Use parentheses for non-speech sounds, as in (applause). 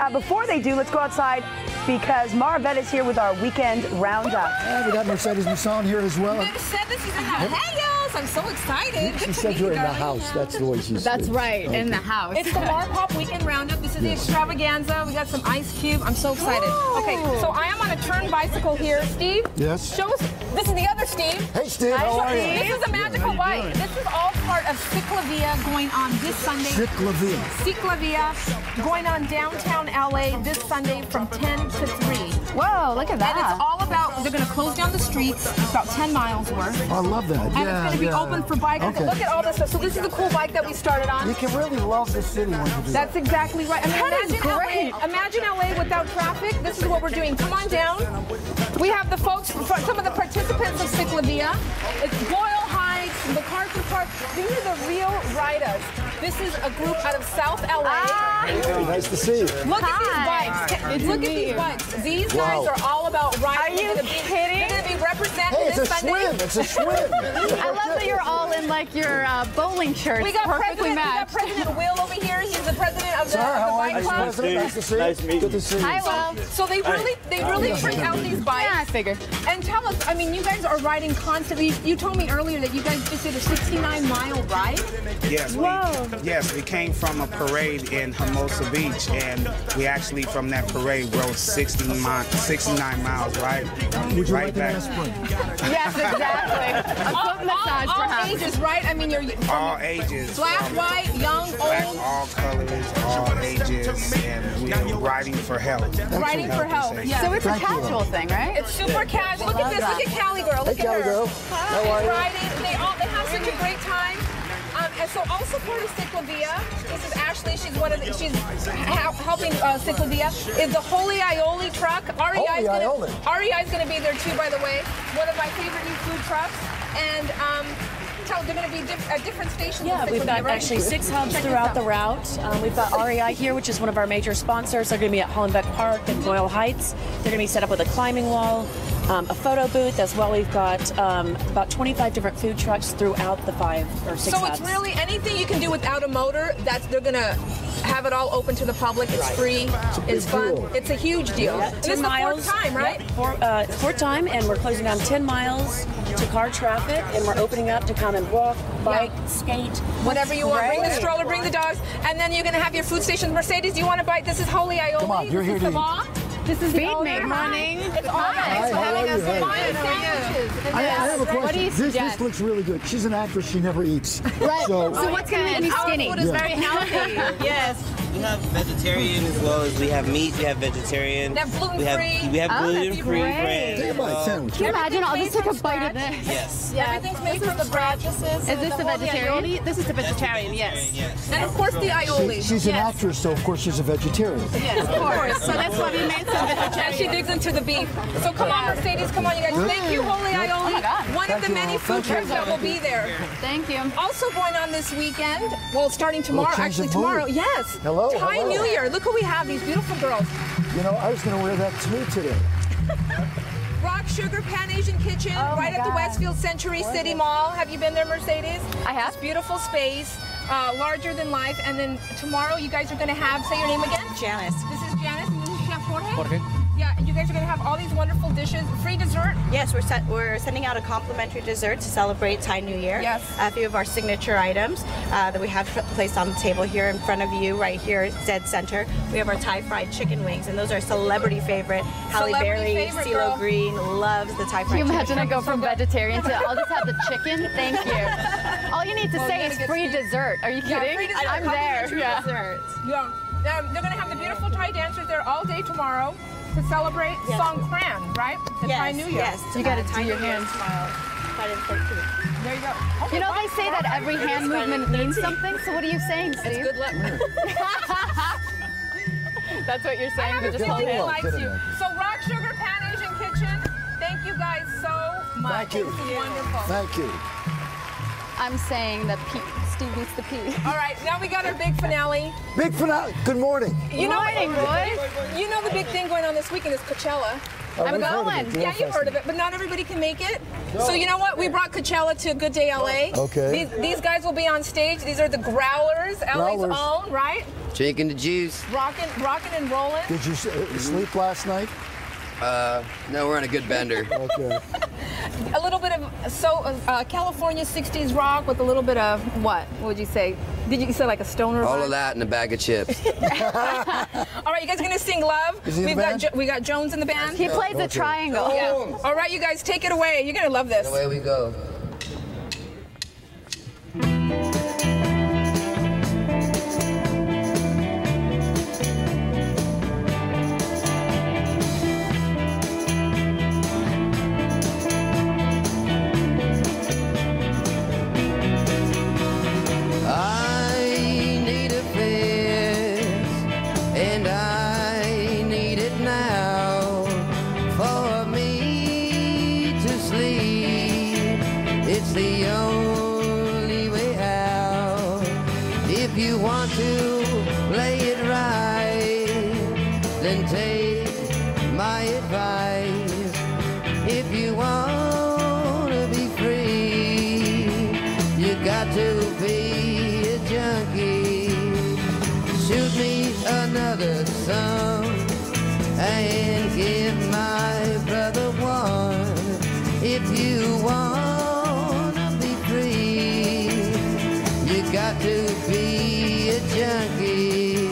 Uh, before they do, let's go outside because Mar Yvette is here with our weekend roundup. Yeah, we got Mercedes Nissan here as well. Mercedes is in the house. I'm so excited. She Good to said meet you're in the darling. house. That's the way she said That's it. right, in the house. It's the Bar Pop Weekend Roundup. This is the extravaganza. We got some Ice Cube. I'm so excited. Okay, so I am on a turn bicycle here. Steve? Yes? Show us. This is the other Steve. Hey, Steve, how are you? This is a magical bike. This is all part of Ciclavia going on this Sunday. Ciclavia. Ciclavia going on downtown LA this Sunday from 10 to 3. Whoa, look at And it's that. all about, they're going to close down the streets, about 10 miles worth. I love that. And yeah, it's going to be yeah. open for bikers. Okay. Look at all this stuff. So this is the cool bike that we started on. You can really love the city when you do that. That's exactly right. I mean, That is imagine great. LA. Imagine LA without traffic. This is what we're doing. Come on down. We have the folks, some of the participants of Ciclavia. It's Boyle Heights, MacArthur Park. These are the Real Rydaz. This is a group out of South LA. Hey, nice to see you. Look Hi. at these bikes. Good Look at these you. bikes. These Wow. guys are all about riding. Are you they're gonna be, kidding? They're going to be represented Hey, it's this a Sunday. swim. It's a swim. (laughs) I love that you're all in like your uh, bowling shirts. We got perfectly President, we got matched. President Will over here. He's the president of the, Sir, of the how are you, bike club. President? Nice to see you. Nice to meet Good to see you. Hi, Will. So they really, they really bring out these bikes. Yeah, I figured. And tell us, I mean, you guys are riding constantly. You told me earlier that you guys just did a 69 mile ride. Yes, Whoa. We, yes, we came from a parade in Hermosa Beach, and we actually from that parade rode 60 mi- 69 miles, right? Would you right like an back. aspirin? Yes, exactly. A All, foot massage, all, all ages, right? I mean, you're from All ages. black, from white, young, black, old, all colors, all ages, and we're riding for health. riding for health. Yeah. So it's a Thank you. casual thing, right? It's super casual. Look at this. Look at Callie girl. Look Hey, at Callie her. girl. How are you? riding. They all they have such a great time. And so also part of Ciclavia, this is Ashley, she's one of the, she's helping uh, Ciclavia, is the Holy Aioli truck. REI is gonna. REI is going to be there too, by the way. One of my favorite new food trucks. And um, tell, they're going to be diff- at different stations. Yeah, we've got actually six hubs throughout the route. Um, we've got REI here, which is one of our major sponsors. They're going to be at Hollenbeck Park and Boyle Heights. They're going to be set up with a climbing wall, um, a photo booth as well. We've got um, about 25 different food trucks throughout the five or six So hubs. it's really anything you can do without a motor. That's they're gonna have it all open to the public. It's free. It's, big fun. deal. It's a huge deal. Yeah, And this 10 is the miles. fourth time, right? Yep, four, uh, fourth time, and we're closing down 10 miles to car traffic, and we're opening up to come and walk, bike, skate. Whatever you want. Bring the stroller, bring the dogs, and then you're gonna have your food stations. Mercedes, do you want to bite? This is Holy Aioli. Come on, you're this here is to the eat. mom. This is the Feed me, owner. honey. It's all Hi, thanks for having us. you? Hey. Fine. I, I have a question. What do you this, this looks really good. She's an actress. She never eats. Right. So, So what's gonna make me skinny? Food is Yeah. very healthy. (laughs) yes. We have vegetarian as well as we have meat. We have vegetarian. They have gluten we have, free. We have Oh, gluten free bread. think about a sandwich. Can you imagine? I'll just take a bite of this. Yes. Yeah. Everything's made from the bread. This is, Is this the vegetarian? This is the That's vegetarian, yes. Yes. And of course the aioli. she's an actress, so of course she's a vegetarian. Yes, of course. So that's why we made some And (laughs) she digs into the beef. So come on, Mercedes, come on, you guys. Thank you, Holy Aioli. Oh my God. One Thank of the many all. food trucks that will be there. Thank you. Also going on this weekend, well, starting tomorrow, actually tomorrow, yes. Hello, Thai hello. New Year. Look who we have, these beautiful girls. You know, I was going to wear that too today. (laughs) Rock Sugar Pan Asian Kitchen, Oh, right at the Westfield Century City Mall. Have you been there, Mercedes? I have. It's beautiful space, uh, larger than life. And then tomorrow, you guys are going to have, say your name again. Janice. This is Janice, and this is Chef Jorge. Jorge. Yeah, and you guys are going to have all these wonderful dishes, free dessert. Yes, we're set, we're sending out a complimentary dessert to celebrate Thai New Year. Yes. A few of our signature items uh, that we have placed on the table here in front of you, right here, dead center. We have our Thai fried chicken wings, and those are celebrity favorite. Halle Celebrity Berry, favorite, CeeLo girl. Green loves the Thai fried Can you chicken. imagine I go from vegetarian to I'll just have the chicken? (laughs) Thank you. All you need to Well, say is gotta free get- dessert. Are you Yeah, kidding? free dessert, I'm there. Yeah. Dessert. Yeah. Um, they're going to have the beautiful Thai dancers there all day tomorrow to celebrate Yes. Songkran, right? The yes, Thai New Year. Yes. You gotta uh, do your New Year hands. tomorrow, Friday the 13th. There you go. You know, they say that every hand movement means something. So what are you saying, Steve? Good luck. (laughs) That's what you're I saying. have a feeling he likes you. So Rock Sugar Pan Asian Kitchen, thank you guys so much. Thank you. This wonderful. Thank you. I'm saying that pe- honesty beats the pee. All right, now we got our big finale. Big finale. Good morning. You know, Morning, boys. You know the big thing going on this weekend is Coachella. Oh, I'm we've heard of going. Yeah, you've heard of it, but not everybody can make it. So you know what? We brought Coachella to Good Day LA. Okay. These, these guys will be on stage. These are the Growlers, LA's Growlers. own, right? Drinking the juice. Rocking, rocking and rolling. Did you uh, sleep last night? No, we're on a good bender. Okay. (laughs) A little bit of so uh, California '60s rock with a little bit of what? What would you say? Did you say like a stoner? All vibe? of that and a bag of chips. (laughs) (laughs) All right, you guys gonna sing "Love"? Is he in the We've got band? jo- we got Jones in the band. He plays the triangle. Yeah. All right, you guys take it away. You're gonna love this. Away we go. Then take my advice if you want to be free. You got to be a junkie. Shoot me another song and give my brother one if you want to be free. You got to be a junkie.